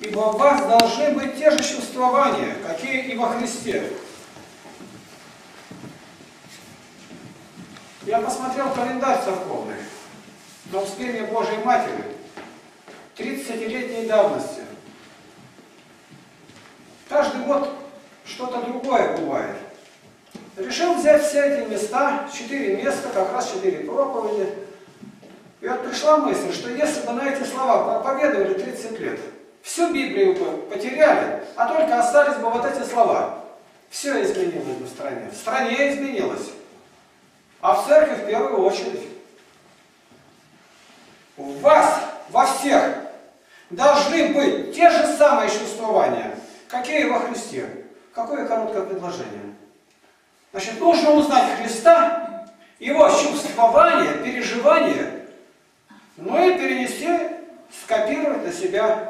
Ибо у вас должны быть те же чувствования, какие и во Христе. Я посмотрел календарь церковный на Успение Божьей Матери 30-летней давности. Каждый год что-то другое бывает. Решил взять все эти места, четыре места, как раз четыре проповеди. И вот пришла мысль, что если бы на эти слова проповедовали 30 лет, всю Библию бы потеряли, а только остались бы вот эти слова. Все изменилось бы в стране. В стране изменилось. А в церкви в первую очередь. У вас, во всех, должны быть те же самые чувствования, какие во Христе. Какое короткое предложение. Значит, нужно узнать Христа, его чувствование, переживание, ну и перенести, скопировать на себя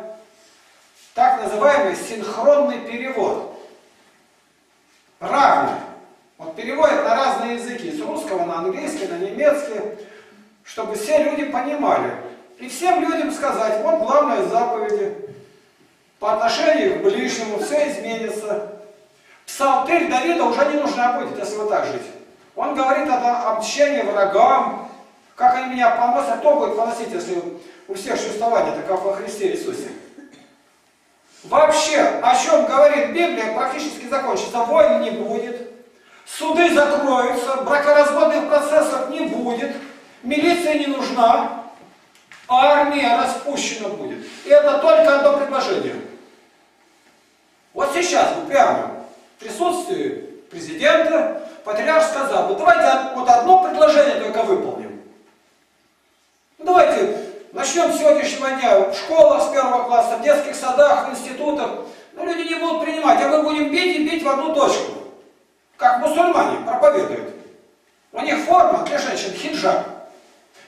так называемый синхронный перевод. Равный. Вот переводят на разные языки, с русского на английский, на немецкий, чтобы все люди понимали. И всем людям сказать, вот главное заповеди. По отношению к ближнему все изменится. Псалтырь Давида уже не нужна будет, если вот так жить. Он говорит о обещании врагам, как они меня поносят, кто будет поносить, если у всех чувствование, так как во Христе Иисусе. Вообще, о чем говорит Библия, практически закончится. Войны не будет, суды закроются, бракоразводных процессов не будет, милиция не нужна, а армия распущена будет. И это только одно предложение. Вот сейчас, прямо, в присутствии президента, патриарх сказал, ну давайте вот одно предложение только выполним. Ну, давайте начнем с сегодняшнего дня в школах с первого класса, в детских садах, в институтах. Но люди не будут принимать, а мы будем бить и бить в одну точку. Как мусульмане проповедуют. У них форма для женщин хиджаб.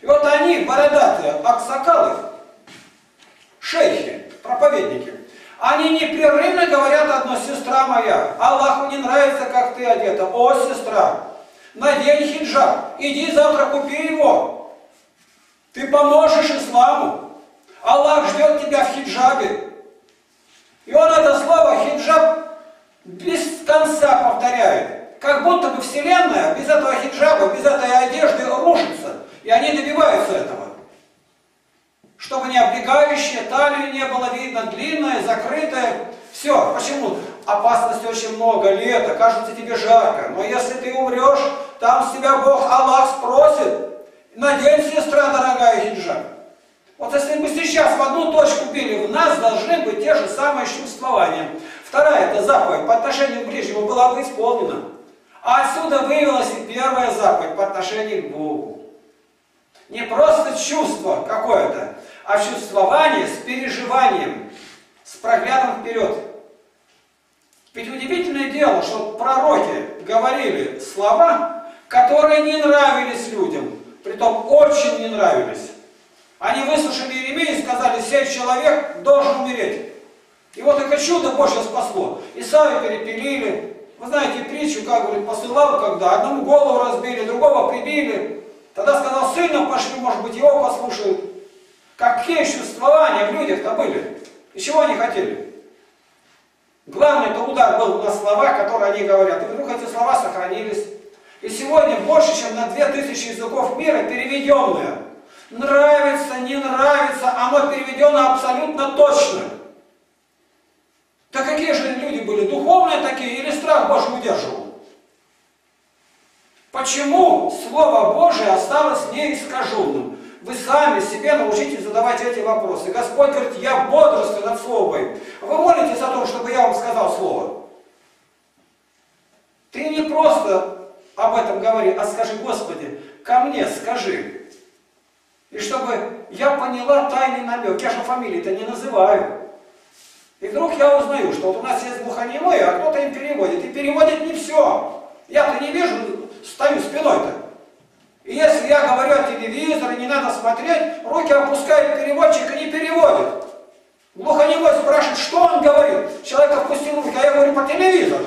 И вот они, бородатые аксакалы, шейхи, проповедники, они непрерывно говорят одно, сестра моя, Аллаху не нравится, как ты одета. О, сестра, надень хиджаб, иди завтра купи его. Ты поможешь исламу. Аллах ждет тебя в хиджабе. И он это слово хиджаб без конца повторяет. Как будто бы Вселенная без этого хиджаба, без этой одежды рушится. И они добиваются этого. Чтобы не облегающее, талию не было видно, длинное, закрытое. Все. Почему? Опасности очень много, лето, кажется тебе жарко. Но если ты умрешь, там с тебя Бог, Аллах спросит. Надень, сестра дорогая, хиджаб. Вот если мы сейчас в одну точку били, в нас должны быть те же самые чувствования. Вторая это заповедь по отношению к ближнему была бы исполнена. А отсюда вывелась и первая заповедь по отношению к Богу. Не просто чувство какое-то, а чувствование с переживанием, с проглядом вперед. Ведь удивительное дело, что пророки говорили слова, которые не нравились людям, притом очень не нравились. Они выслушали Иеремию и сказали, сей человек должен умереть. И вот это чудо Божье спасло. Исаию перепилили. Вы знаете притчу, как говорит, посылал, когда одному голову разбили, другого прибили. Тогда сказал, сына пошли, может быть, его послушают. Какие чувствования в людях-то были? И чего они хотели? Главное, это удар был на слова, которые они говорят. И вдруг эти слова сохранились. И сегодня больше, чем на 2000 языков мира переведенные. Нравится, не нравится, оно переведено абсолютно точно. Да какие же люди были? Духовные такие или страх Божий удерживал? Почему Слово Божие осталось неискаженным? Вы сами себе научитесь задавать эти вопросы. Господь говорит, я бодрствую над Словом. Вы молитесь о том, чтобы я вам сказал Слово. Ты не просто об этом говори, а скажи, Господи, ко мне скажи. И чтобы я поняла тайный намек. Я же фамилии-то не называю. И вдруг я узнаю, что вот у нас есть глухонемые, а кто-то им переводит. И переводит не все. Я-то не вижу, стою спиной-то. И если я говорю о телевизоре, не надо смотреть, руки опускает переводчик и не переводит. Глухонемой спрашивает, что он говорит. Человек опустил руки, а я говорю по телевизору.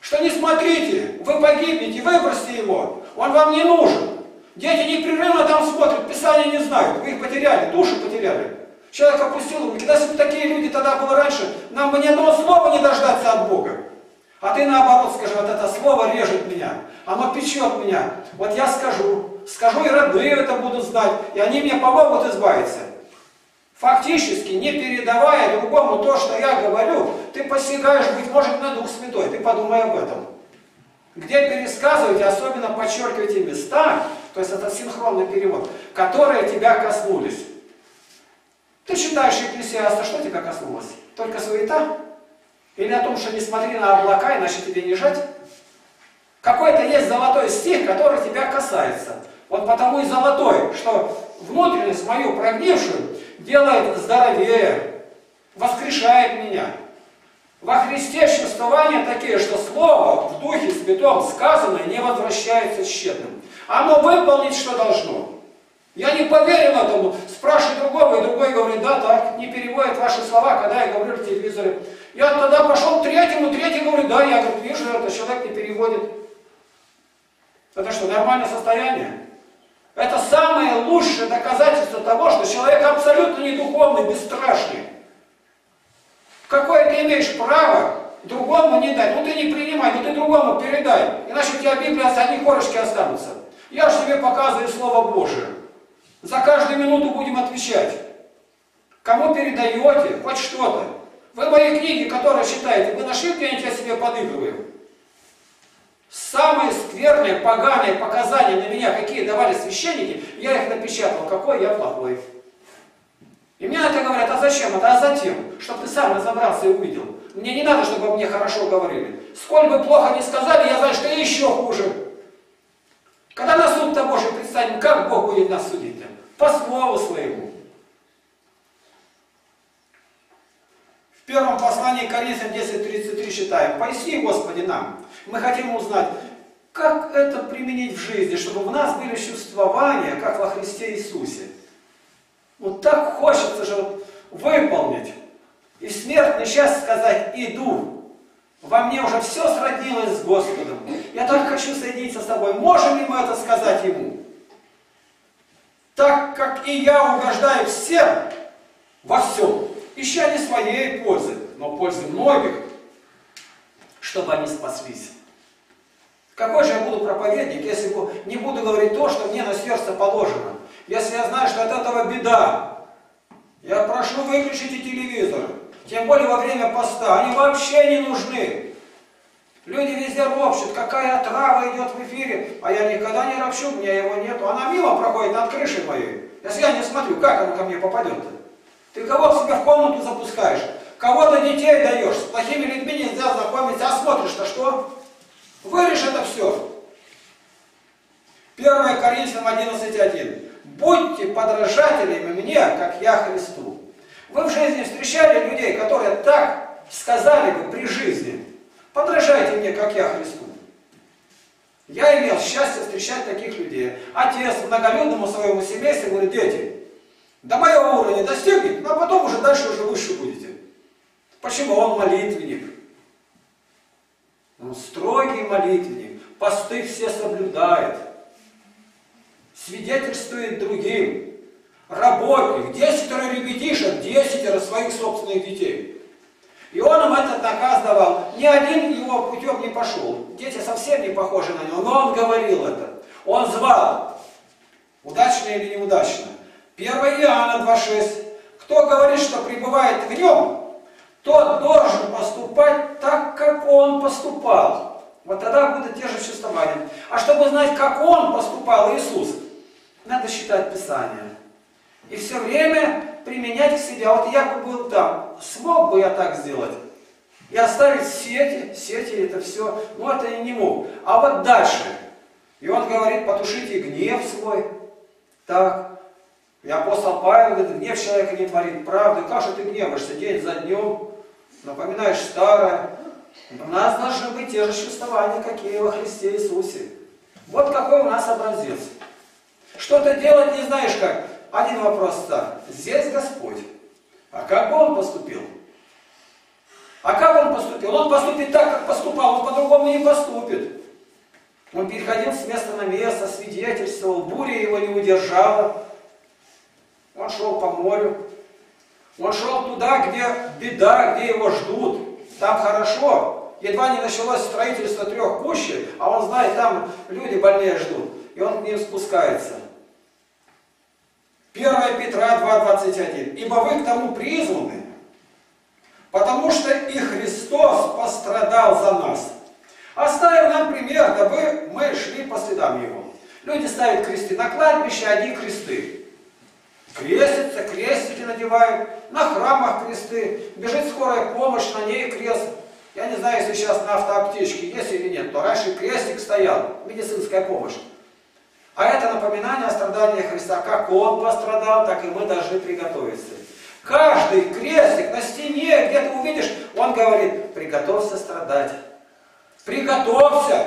Что не смотрите, вы погибнете, выбросьте его, он вам не нужен. Дети непрерывно там смотрят, Писание не знают, вы их потеряли, душу потеряли. Человек опустил бы такие люди тогда было раньше, нам бы ни одного слова не дождаться от Бога. А ты наоборот скажи, вот это слово режет меня, оно печет меня. Вот я скажу, скажу и родные это будут знать, и они мне помогут избавиться. Фактически, не передавая другому то, что я говорю, ты посягаешь, быть может, на Дух Святой. Ты подумай об этом. Где пересказываете, особенно подчеркивайте места, то есть это синхронный перевод, которые тебя коснулись. Ты читаешь Екклесиаста, что тебя коснулось? Только суета? Или о том, что не смотри на облака, иначе тебе не жать? Какой-то есть золотой стих, который тебя касается. Вот потому и золотой, что внутренность мою прогнившую делает здоровее, воскрешает меня. Во Христе чувствования такие, что Слово в Духе Святом сказанное не возвращается тщетным. Оно выполнит, что должно. Я не поверил этому. Спрашиваю другого, и другой говорит, да, так, не переводит ваши слова, когда я говорю в телевизоре. Я тогда пошел к третьему, третий говорит, да, я говорю, вижу, это человек не переводит. Это что, нормальное состояние? Доказательство того, что человек абсолютно не духовный, бесстрашный. Какое ты имеешь право другому не дать? Ну ты не принимай, ну ты другому передай. Иначе у тебя Библия одни корочки останутся. Я же тебе показываю Слово Божие. За каждую минуту будем отвечать. Кому передаете хоть что-то? Вы мои книги, которые читаете, вы нашли где-нибудь я себе подыгрываю? Самые скверные, поганые показания на меня, какие давали священники, я их напечатал, какой я плохой. И мне это говорят, а зачем это? А затем, чтобы ты сам разобрался и увидел. Мне не надо, чтобы мне хорошо говорили. Сколь бы плохо не сказали, я знаю, что еще хуже. Когда на суд-то Божий представим, как Бог будет нас судить-то? По слову своему. Первом послании Коринфянам 10.33 читаем. «Поясни, Господи, нам, мы хотим узнать, как это применить в жизни, чтобы в нас были чувствования, как во Христе Иисусе. Вот так хочется же выполнить. И смертный час сказать «иду». Во мне уже все сроднилось с Господом. Я только хочу соединиться с тобой. Можем ли мы это сказать Ему? Так как и я угождаю всем во всем, ища не своей пользы, но пользы многих, чтобы они спаслись. Какой же я буду проповедник, если не буду говорить то, что мне на сердце положено? Если я знаю, что от этого беда, я прошу выключите телевизор. Тем более во время поста. Они вообще не нужны. Люди везде ропщут, какая трава идет в эфире, а я никогда не ропщу, у меня его нету. Она мимо проходит над крышей моей. Если я не смотрю, как она ко мне попадет-то? Ты кого к себе в комнату запускаешь? Кого-то детей даешь, с плохими людьми нельзя знакомиться, а смотришь-то что? Вырежь это все. 1 Коринфянам 11.1. Будьте подражателями мне, как я Христу. Вы в жизни встречали людей, которые так сказали бы при жизни. Подражайте мне, как я Христу. Я имел счастье встречать таких людей. Отец многолюдному своему семейству говорит, дети, до моего уровня достигнет, но потом уже дальше уже выше будете. Почему? Он молитвенник. Он строгий молитвенник, посты все соблюдает, свидетельствует другим, работник, десятеро ребятишек, десятеро своих собственных детей. И он им этот наказ давал. Ни один его путем не пошел. Дети совсем не похожи на него, но он говорил это. Он звал. Удачно или неудачно. 1 Иоанна 2.6. Кто говорит, что пребывает в нем, тот должен поступать так, как он поступал. Вот тогда будут те же чувствования. А чтобы знать, как он поступал, Иисус, надо считать Писание. И все время применять к себе. А вот я бы был там, смог бы я так сделать? И оставить сети, сети это все, ну это я не мог. А вот дальше. И он говорит, потушите гнев свой. Так, и апостол Павел говорит, гнев человека не творит правды. Как же ты гневаешься день за днем? Напоминаешь старое. У нас должны быть те же чувствования, какие во Христе Иисусе. Вот какой у нас образец. Что-то делать не знаешь как. Один вопрос так. Здесь Господь. А как бы Он поступил? А как Он поступил? Он поступит так, как поступал, Он по-другому не поступит. Он переходил с места на место, свидетельствовал, буря его не удержала. Он шел по морю. Он шел туда, где беда, где его ждут. Там хорошо. Едва не началось строительство трех пущи, а он знает, там люди больные ждут. И он к ним спускается. 1 Петра 2,21. «Ибо вы к тому призваны, потому что и Христос пострадал за нас, оставив нам пример, дабы мы шли по следам Его». Люди ставят кресты на кладбище, одни кресты. Крестятся, крестики надевают, на храмах кресты, бежит скорая помощь, на ней крест. Я не знаю, если сейчас на автоаптечке есть или нет, но раньше крестик стоял, медицинская помощь. А это напоминание о страдании Христа. Как Он пострадал, так и мы должны приготовиться. Каждый крестик на стене, где ты увидишь, Он говорит, приготовься страдать. Приготовься.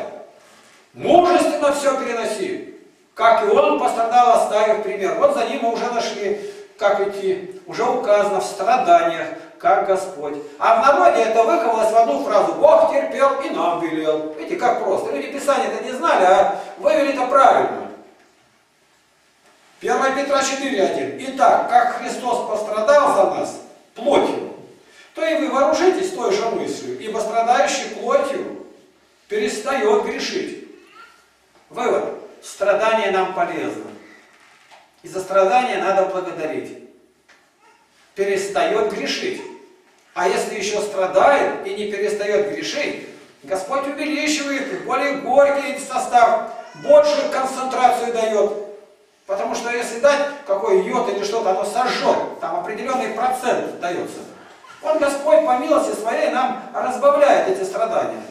Мужественно все переноси. Как и Он пострадал, оставив пример. Вот за ним мы уже нашли, как идти. Уже указано в страданиях, как Господь. А в народе это выковалось в одну фразу. Бог терпел и нам велел. Видите, как просто. Люди Писания это не знали, а вывели это правильно. 1 Петра 4.1. Итак, как Христос пострадал за нас плотью, то и вы вооружитесь той же мыслью, ибо страдающий плотью перестает грешить. Вывод. Страдание нам полезно. И за страдания надо благодарить. Перестает грешить. А если еще страдает и не перестает грешить, Господь увеличивает более горький состав, большую концентрацию дает. Потому что если дать какой йод или что-то, оно сожжет. Там определенный процент дается. Он, Господь, по милости своей, нам разбавляет эти страдания.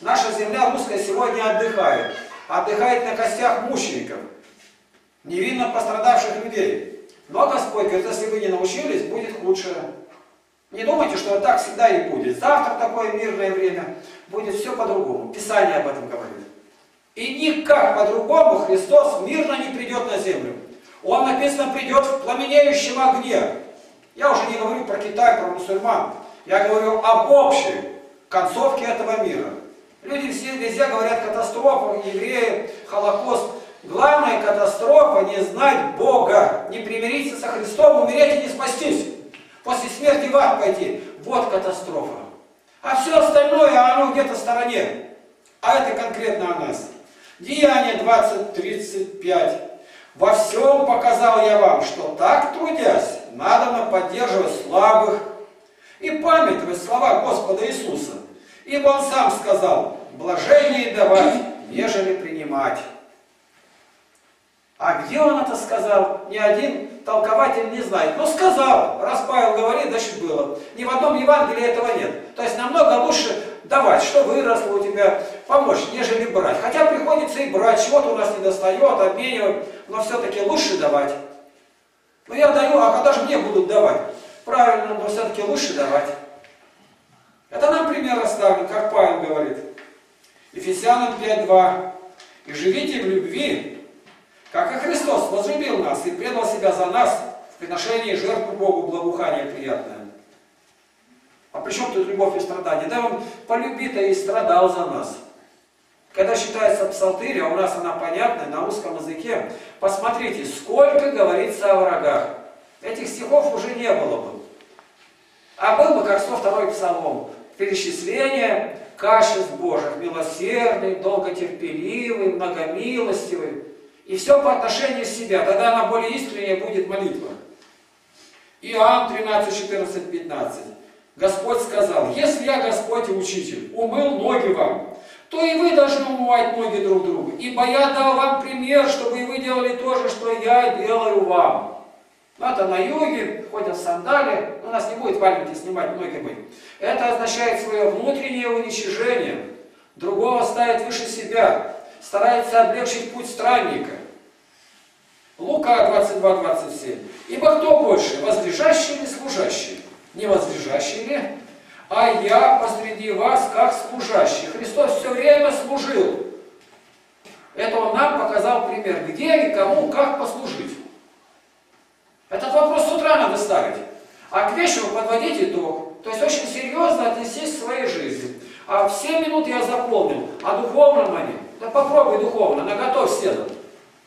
Наша земля русская сегодня отдыхает. Отдыхает на костях мучеников, невинно пострадавших людей. Но Господь говорит, если вы не научились, будет худшее. Не думайте, что так всегда и будет. Завтра такое мирное время, будет все по-другому. Писание об этом говорит. И никак по-другому Христос мирно не придет на землю. Он, написано, придет в пламенеющем огне. Я уже не говорю про Китай, про мусульман. Я говорю об общей концовке этого мира. Люди все везде говорят катастрофа, евреи, Холокост. Главная катастрофа не знать Бога, не примириться со Христом, умереть и не спастись. После смерти в ад пойти. Вот катастрофа. А все остальное, оно где-то в стороне. А это конкретно о нас. Деяние 20.35. Во всем показал я вам, что так трудясь, надо поддерживать слабых и памятовать слова Господа Иисуса. Ибо Он сам сказал, блажение давать, нежели принимать. А где он это сказал, ни один толкователь не знает. Но сказал, раз Павел говорит, значит было. Ни в одном Евангелии этого нет. То есть намного лучше давать, что выросло у тебя, помочь, нежели брать. Хотя приходится и брать, чего-то у нас не достает, обменивать, но все-таки лучше давать. Но я даю, а когда же мне будут давать? Правильно, но все-таки лучше давать. Это нам пример оставлен, как Павел говорит. Ефесянам 5.2. «И живите в любви, как и Христос возлюбил нас и предал себя за нас в приношении жертву Богу благоухание приятное». А при чем тут любовь и страдание? Да он полюбит и страдал за нас. Когда считается псалтырь, а у нас она понятная на русском языке, посмотрите, сколько говорится о врагах. Этих стихов уже не было бы. А был бы, как 102 псалом, перечисление качеств Божьих, милосердный, долготерпеливый, многомилостивый. И все по отношению себя, тогда она более искренняя будет молитва. Иоанн 13, 14, 15. Господь сказал, если я Господь и Учитель, умыл ноги вам, то и вы должны умывать ноги друг другу. Ибо я дал вам пример, чтобы и вы делали то же, что я делаю вам. Ну, это на юге, ходят в сандали, у нас не будет валенки снимать ноги мы. Это означает свое внутреннее уничижение. Другого ставит выше себя, старается облегчить путь странника. Лука 22-27. Ибо кто больше, возлежащий или служащий? не возлежащий ли? А я посреди вас как служащий. Христос все время служил. Это Он нам показал пример, где и кому, как послужить. Надо ставить. А к вечеру подводить итог. То есть очень серьезно отнестись к своей жизни. А все минуты я заполнил. О духовном они. Да попробуй духовно, наготовь сено.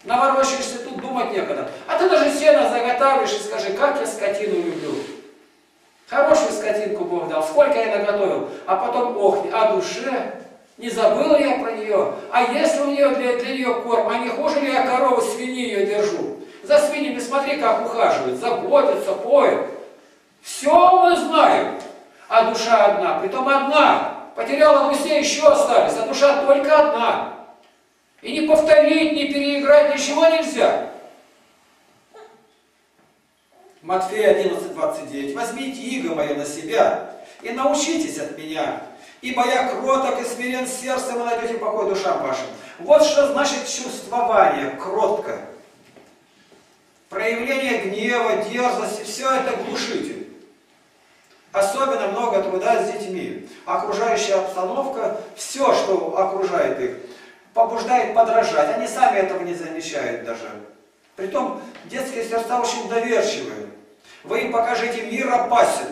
Наворочаешься, тут думать некогда. А ты даже сено заготавливаешь и скажи, как я скотину люблю. сколько я наготовил, а потом ох, о душе, не забыл я про нее, а если у нее для, для нее корм, а не хуже ли я корову свиньи ее держу? За свиньями смотри, как ухаживают, заботятся, поют. Все мы знаем, а душа одна, притом одна. Потеряла гусей, еще остались, а душа только одна. И не повторить, не переиграть, ничего нельзя. Матфея 11, 29. Возьмите иго мое на себя и научитесь от меня, ибо я кроток и смирен сердцем, и найдете покой душам вашим. Вот что значит чувствование, кротко. Проявление гнева, дерзости, все это глушитель. Особенно много труда с детьми. Окружающая обстановка, все, что окружает их, побуждает подражать. Они сами этого не замечают даже. Притом детские сердца очень доверчивые. Вы им покажите, мир опасен.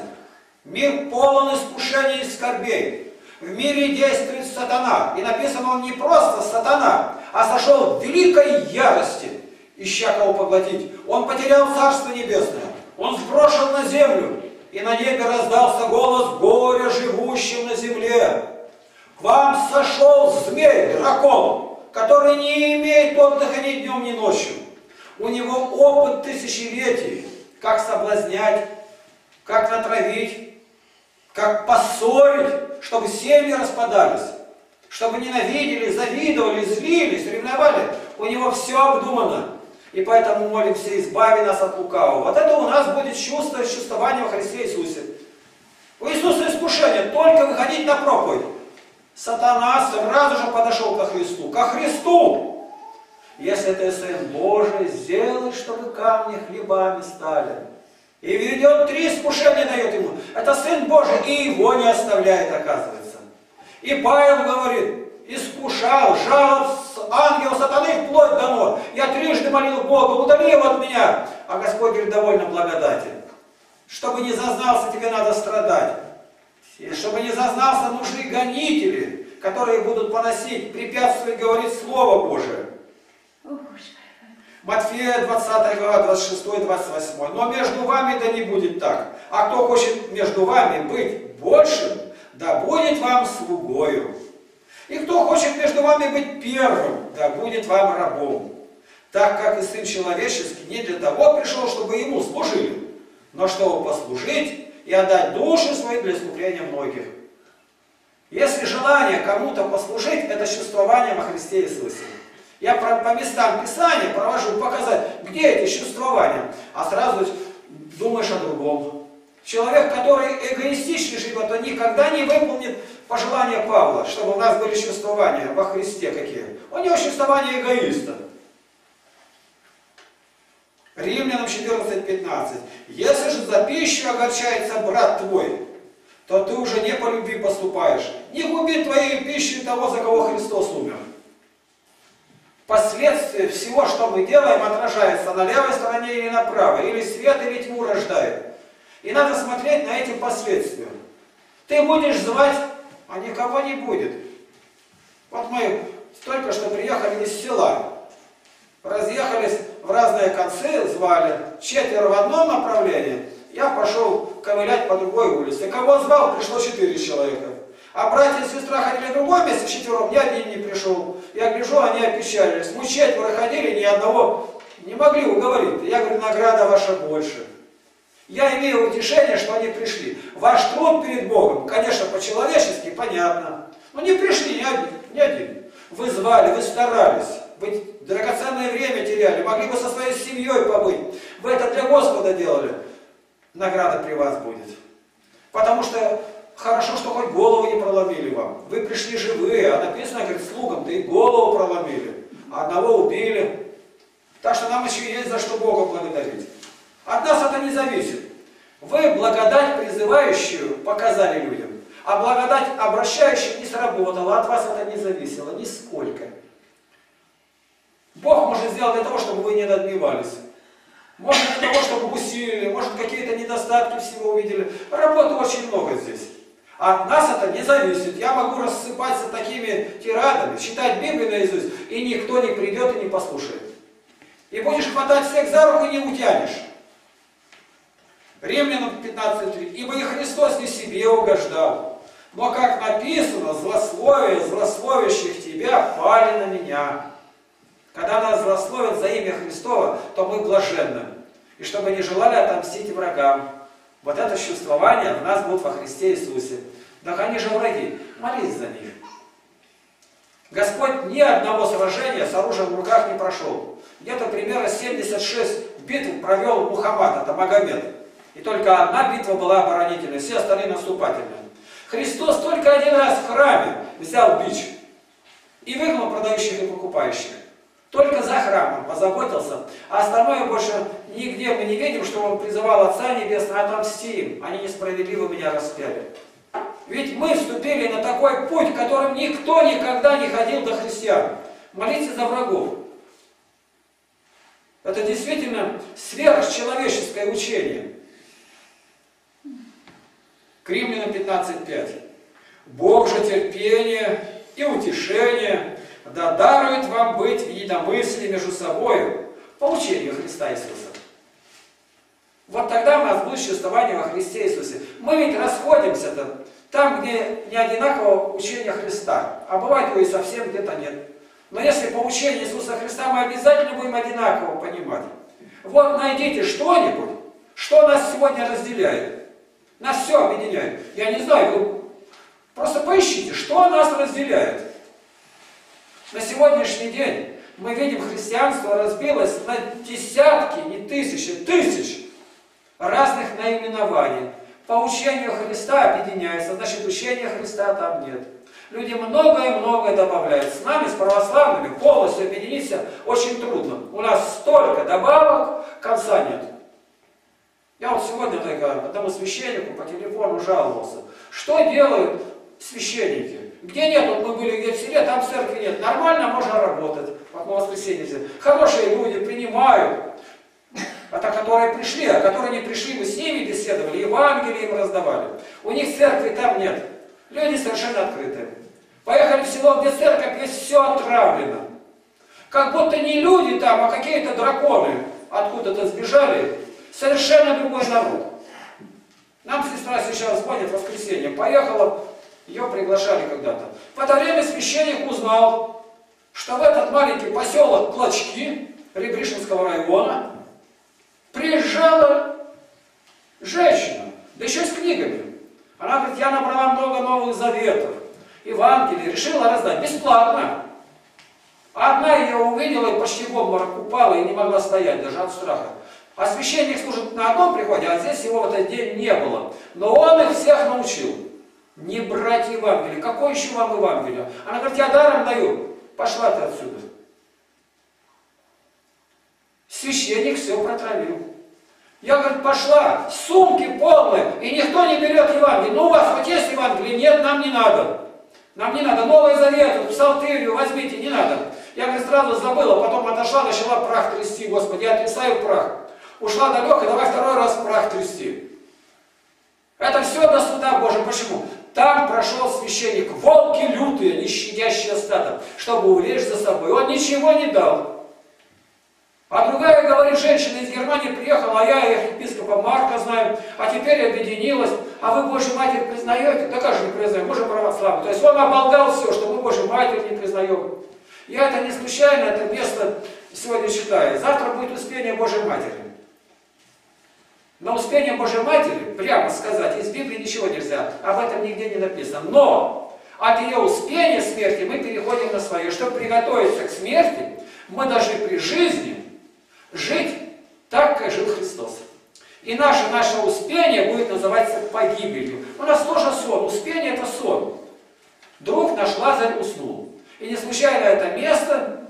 Мир полон искушений и скорбей. В мире действует сатана. И написано, он не просто сатана, а сошел в великой ярости, ища кого поглотить. Он потерял Царство Небесное. Он сброшен на землю. И на небе раздался голос горя живущим на земле. К вам сошел змей, дракон, который не имеет отдыха ни днем, ни ночью. У него опыт тысячелетий, как соблазнять, как натравить, как поссорить, чтобы семьи распадались, чтобы ненавидели, завидовали, злились, ревновали. У него все обдумано. И поэтому молимся, избави нас от лукавого. Вот это у нас будет чувство, чувствование во Христе Иисусе. У Иисуса искушение, только выходить на проповедь. Сатана сразу же подошел ко Христу. Ко Христу! Если ты Сын Божий, сделай, чтобы камни хлебами стали. И ведет три искушения дает ему. Это Сын Божий, и его не оставляет, оказывается. И Павел говорит, искушал, жалоб ангел сатаны вплоть до ног. Я трижды молил Бога, удали его от меня. А Господь говорит, довольно благодатен. Чтобы не зазнался, тебе надо страдать. И чтобы не зазнался, нужны гонители, которые будут поносить, препятствовать говорить Слово Божие. Матфея 20 глава, 26 28. Но между вами да не будет так. А кто хочет между вами быть большим, да будет вам слугою. И кто хочет между вами быть первым, да будет вам рабом. Так как и Сын Человеческий не для того пришел, чтобы Ему служили, но чтобы послужить и отдать душу свою для искупления многих. Если желание кому-то послужить, это чувствование во Христе Иисусе. Я по, местам Писания провожу показать, где эти чувствования, а сразу думаешь о другом. Человек, который эгоистично живет, он никогда не выполнит пожелания Павла, чтобы у нас были чувствования во Христе какие. У него чувствования эгоиста. Римлянам 14.15. Если же за пищу огорчается брат твой, то ты уже не по любви поступаешь. Не губи твоей пищей того, за кого Христос умер. Последствия всего, что мы делаем, отражается на левой стороне или на правой, или свет, или тьму рождает. И надо смотреть на эти последствия. Ты будешь звать, а никого не будет. Вот мы только что приехали из села, разъехались в разные концы, звали, четверо в одном направлении, я пошел ковылять по другой улице. Кого звал, пришло четыре человека. А братья и сестра ходили в другом месте четвером, ни один не пришел. Я гляжу, они опечалились. Мы четверо ходили, ни одного не могли уговорить. Я говорю, награда ваша больше. Я имею утешение, что они пришли. Ваш труд перед Богом, конечно, по-человечески, понятно. Но не пришли ни один, ни один. Вы звали, вы старались. Вы драгоценное время теряли. Могли бы со своей семьей побыть. Вы это для Господа делали. Награда при вас будет. Потому что хорошо, что хоть голову не проломили вам. Вы пришли живые, а написано, говорит, слугам, да и голову проломили. А одного убили. Так что нам еще есть за что Бога благодарить. От нас это не зависит. Вы благодать призывающую показали людям, а благодать обращающую не сработала, от вас это не зависело нисколько. Бог может сделать для того, чтобы вы не надмевались. Может для того, чтобы усилили, может какие-то недостатки всего увидели. Работы очень много здесь. От нас это не зависит. Я могу рассыпаться такими тирадами, читать Библию наизусть, и никто не придет и не послушает. И будешь хватать всех за руку и не утянешь. Римлянам 15.3. Ибо и Христос не себе угождал. Но, как написано, злословие злословящих тебя пали на меня. Когда нас злословят за имя Христова, то мы блаженны. И чтобы не желали отомстить врагам. Вот это чувствование в нас будет во Христе Иисусе. Так они же враги. Молись за них. Господь ни одного сражения с оружием в руках не прошел. Где-то примерно 76 битв провел Мухаммад, это Магомед. И только одна битва была оборонительной, все остальные наступательные. Христос только один раз в храме взял бич и выгнал продающих и покупающих. Только за храмом позаботился. А остальное больше нигде мы не видим, что он призывал Отца Небесного, отомсти им. Они несправедливо меня распяли. Ведь мы вступили на такой путь, которым никто никогда не ходил до христиан. Молиться за врагов. Это действительно сверхчеловеческое учение. К Римлянам 15.5. Бог же терпение и утешение да дарует вам быть в единомыслии между собой по учению Христа Иисуса. Вот тогда у нас будет существование во Христе Иисусе. Мы ведь расходимся-то там, где не одинаково учение Христа, а бывает его и совсем где-то нет. Но если по учению Иисуса Христа мы обязательно будем одинаково понимать. Вот найдите что-нибудь, что нас сегодня разделяет. Нас все объединяет. Я не знаю, вы просто поищите, что нас разделяет. На сегодняшний день мы видим, христианство разбилось на десятки, не тысячи, тысяч разных наименований. По учению Христа объединяется, значит учения Христа там нет. Люди многое-многое добавляют. С нами, с православными, полностью объединиться очень трудно. У нас столько добавок, конца нет. Я вот сегодня только одному священнику по телефону жаловался. Что делают священники? Где нет, вот мы были где в селе, там церкви нет. Нормально можно работать. На воскресенье. Хорошие люди принимают. Это которые пришли, а которые не пришли, мы с ними беседовали, Евангелие им раздавали. У них церкви там нет. Люди совершенно открытые. Поехали в село, где церковь, есть все отравлено. Как будто не люди там, а какие-то драконы откуда-то сбежали. Совершенно другой народ. Нам сестра сейчас звонит в воскресенье. Поехала, ее приглашали когда-то. В это время священник узнал, что в этот маленький поселок Клочки Ребришинского района приезжала женщина, да еще с книгами. Она говорит, я набрала много новых заветов, Евангелие, решила раздать бесплатно. Одна ее увидела и почти в обморок упала и не могла стоять даже от страха. А священник служит на одном приходе, а здесь его в этот день не было. Но он их всех научил. Не брать Евангелие. Какое еще вам Евангелие? Она говорит, я даром даю. Пошла ты отсюда. Священник все протравил. Я, говорит, пошла, сумки полные, и никто не берет Евангелие. Ну, у вас хоть есть Евангелие? Нет, нам не надо. Нам не надо. Новый Завет, псалтырю возьмите, не надо. Я, говорит, сразу забыла, потом отошла, начала прах трясти. Господи, я отрицаю прах. Ушла далеко, давай второй раз прах трясти. Это все до суда Божьего. Почему? Там прошел священник, волки лютые, не щадящие стадо, чтобы увлечь за собой. Он ничего не дал. А другая, говорит, женщина из Германии приехала, а я епископа Марка знаю, а теперь объединилась. А вы Божью Матерь признаете? Да как же не признаем? Мы же православные. То есть он оболгал все, что мы Божью Матерь не признаем. Я это не случайно, это место сегодня читаю. Завтра будет успение Божьей Матери. На успение Божьей Матери, прямо сказать, из Библии ничего нельзя. Об этом нигде не написано. Но от ее успения смерти мы переходим на свое. Чтобы приготовиться к смерти, мы должны при жизни жить так, как жил Христос. И наше, наше успение будет называться погибелью. У нас тоже сон. Успение – это сон. Друг наш Лазарь уснул. И не случайно это место,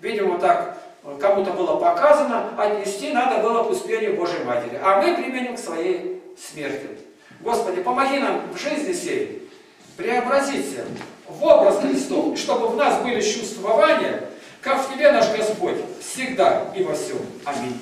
видимо, так кому-то было показано, отнести надо было к успению Божьей Матери. А мы применим к своей смерти. Господи, помоги нам в жизни сей преобразиться в образ Христов, чтобы в нас были чувствования, как в Тебе, наш Господь, всегда и во всем. Аминь.